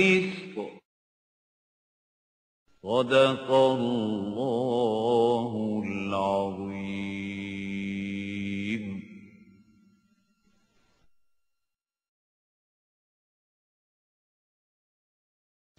الْإِثْمَ صدق الله العظيم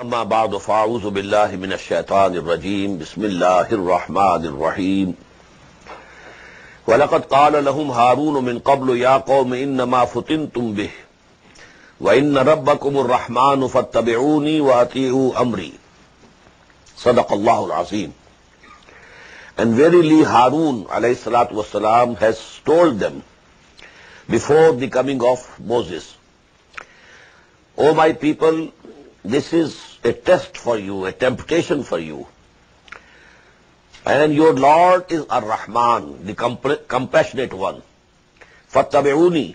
أما بعد فأعوذ بالله من الشيطان الرجيم بسم الله الرحمن الرحيم ولقد قال لهم هارون من قبل يا قوم إنما فتنتم به وإن ربكم الرحمن فاتبعوني وأطيعوا أمري صدق الله العظيم And verily Harun alayhi salatu wasalam has told them before the coming of Moses, O my people, this is a test for you, a temptation for you. And your Lord is Ar-Rahman, the compassionate one. فَاتَّبِعُونِي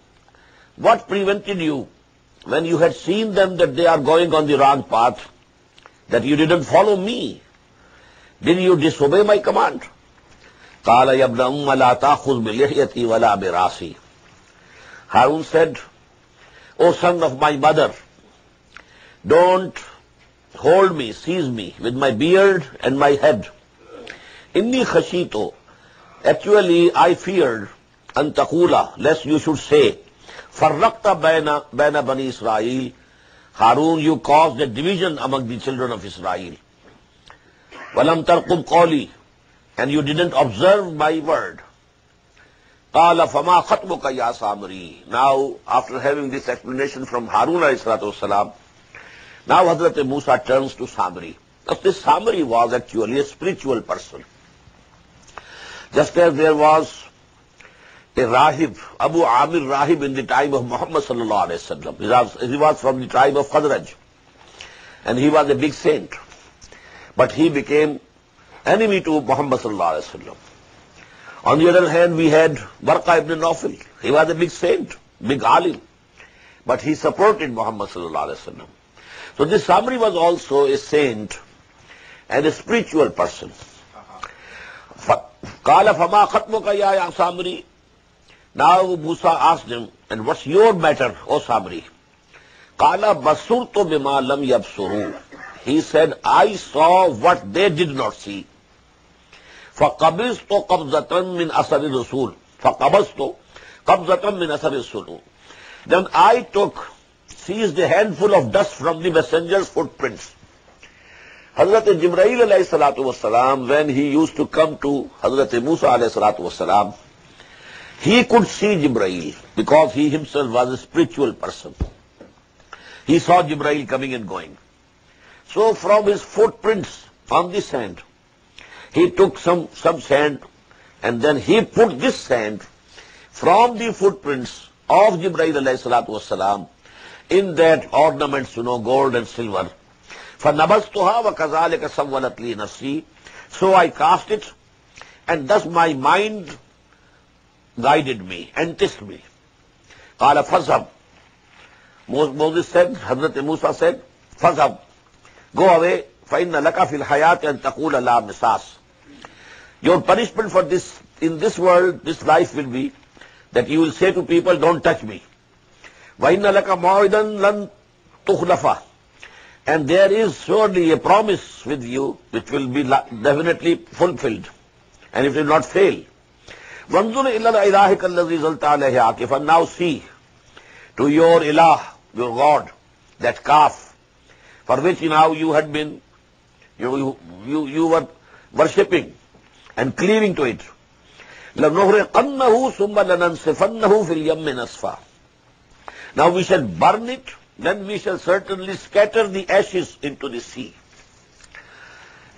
What prevented you when you had seen them that they are going on the wrong path, that you didn't follow me? Did you disobey my command? قال أم لا تأخذ بلحيتي ولا براسي Harun said, O son of my mother, don't hold me, seize me with my beard and my head. Inni khashito, actually I feared antakula, lest you should say, فرق بین بین بنی اسرائیل Haroon you cause the division among the children of Israel ولم ترقب قولی and you didn't observe my word کال فما ختم کا یا سامری now after having this explanation from Haroon اسرات سلام ناؤ حضرت موسا turns to Samiri Samiri was actually a spiritual person just as there was راہب ابو عامراہ ٹائب آف محمد صلی اللہ علیہ ویڈ ایف was a Bennet big all but head محمد صلی اللہ علیہ was also a saint and spiritual person کال افما ختم کر Now Musa asked him, and what's your matter, O Sabri? Qala basurto bima lam yabsuru. He said, I saw what they did not see. فَقَبِزْتُ قَبْزَةً مِّنْ أَسَرِ الرَّسُولِ فَقَبَزْتُ قَبْزَةً مِّنْ أَسَرِ الرَّسُولِ Then I took, seized a handful of dust from the messenger's footprints. حضرت جبرائیل علیہ السلام when he used to come to حضرت موسیٰ علیہ السلام He could see Jibreel because he himself was a spiritual person. He saw Jibreel coming and going. So from his footprints on the sand, he took some sand and then he put this sand from the footprints of Jibreel alayhi salatu wasalam in that ornaments, gold and silver. فَنَبَزْتُهَا وَكَذَلِكَ سَوَّلَتْ لِي نَفْسِي. So I cast it, and thus my mind guide me اینٹسٹ me call ازب موز حضرت موسا سین فزب گو اوے fine لکا فی الحالات نساس your punishment for this in this world this life will beat you will see two people don't touch me wine لکا موڈن لن تو خفا and there is surely a promise with you which will be definitely fulfilled and if the not fail وَنْظُرْ إِلَّا الْعِلَاهِكَ الَّذِي ذَلْتَ عَلَيْهِ عَاقِفًا Now see to your ilah, your God, that calf, for which now you had been, you, you, you were worshipping and cleaving to it. لَنُهْرِقَنَّهُ ثُمَّ لَنَنْصِفَنَّهُ فِي الْيَمِّ نَصْفًا Now we shall burn it, then we shall certainly scatter the ashes into the sea.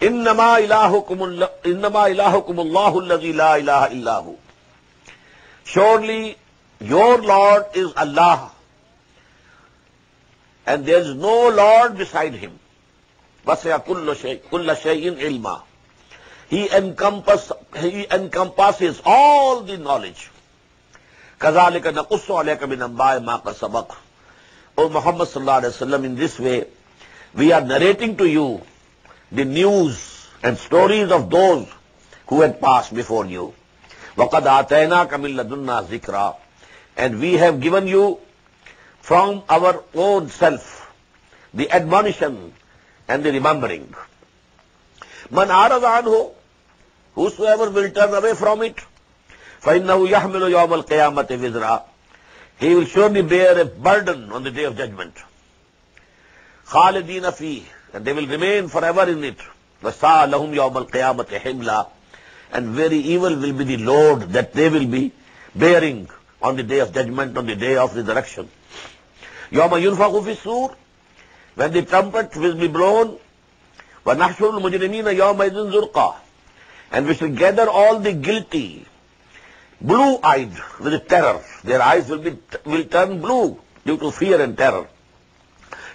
إِنَّمَا إِلَاهُكُمُ اللَّهُ الَّذِي لَا إِلَاهَ إِلَّا هُ Surely your Lord is Allah and there is no Lord beside him. وَسَيَا كُلَّ شَيْءٍ عِلْمًا He encompasses all the knowledge. قَذَالِكَ نَقُصُّ عَلَيْكَ مِنْ أَمْبَاءِ مَا قَسَبَقُ O Muhammad sallallahu alayhi wa sallam in this way we are narrating to you the news and stories of those who had passed before you. وقد آتینا کمل لدنا زکرا and we have given you from our own self the admonition and the remembering من are ازان ہو whoever will turn away from it He will وزرا he will burden on bear a burden on the day of judgment خالدین they will remain for ever لَهُمْ يَوْمَ الْقِيَامَةِ حِمْلًا and very evil will be the load that they will be bearing on the day of judgment, on the day of resurrection. يَوْمَ يُنْفَقُ فِي السُّورِ When the trumpet will be blown, وَنَحْشُرُ الْمُجْرِمِينَ يَوْمَ زُرْقًا And we shall gather all the guilty, blue-eyed with terror. Their eyes will, be, will turn blue due to fear and terror.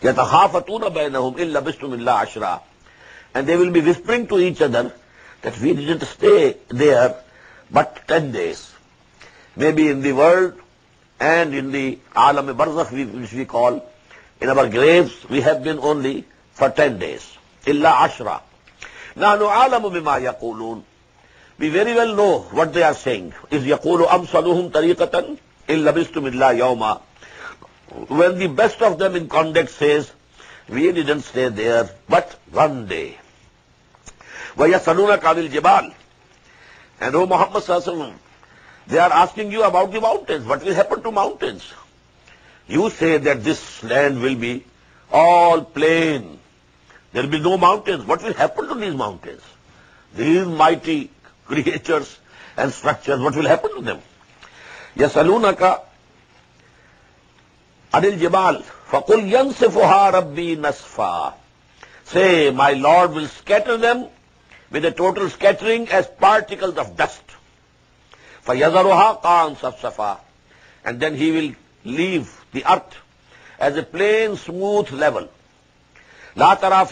يَتَخَافَتُونَ بَيْنَهُمْ إِلَّا بِسْتُمِ اللَّهِ عَشْرًا And they will be whispering to each other, that we didn't stay there but ten days. Maybe in the world and in the alam barzakh which we call, in our graves we have been only for ten days. Illa ashra. نحن عالم بما We very well know what they are saying. Is يقول amsaluhum tariqatan illa لبستم إلا يوما When the best of them in conduct says, we didn't stay there but one day. یا سلونا قابل جبال and O محمد وسلم they are asking you about the mountains what will happen to mountains you see that this land will be all plain there be no mountains what will happen to these mountains these mighty creatures and structure what will happen to them یا سلونا کا انل جبال فکل سے فہار ربی نسفا سے my lord will scatter them with a total scattering as particle of dust فَيَذَرُهَا یزروہا کانس And then and then he will leave the earth as a plain smooth level